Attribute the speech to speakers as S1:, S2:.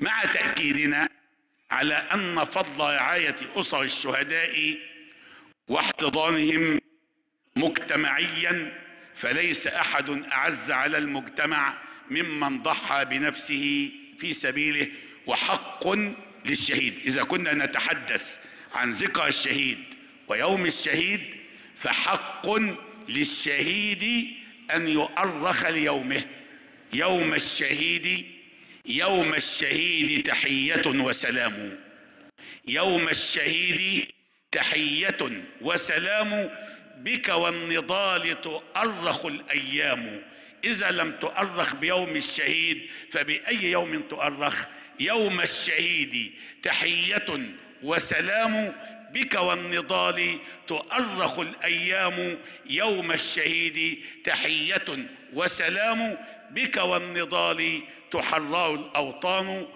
S1: مع تأكيدنا على أن فضل رعاية أسر الشهداء واحتضانهم مجتمعيا فليس أحد أعز على المجتمع ممن ضحى بنفسه في سبيله وحق للشهيد. إذا كنا نتحدث عن ذكرى الشهيد ويوم الشهيد فحق للشهيد أن يؤرخ ليومه. يوم الشهيد يوم الشهيد تحية وسلام. يوم الشهيد تحية وسلام بك والنضال تؤرخ الأيام. إذا لم تؤرخ بيوم الشهيد فبأي يوم تؤرخ؟ يوم الشهيد تحية وسلام بك والنضال تؤرخ الأيام. يوم الشهيد تحية وسلام بك والنضال تحرر الأوطان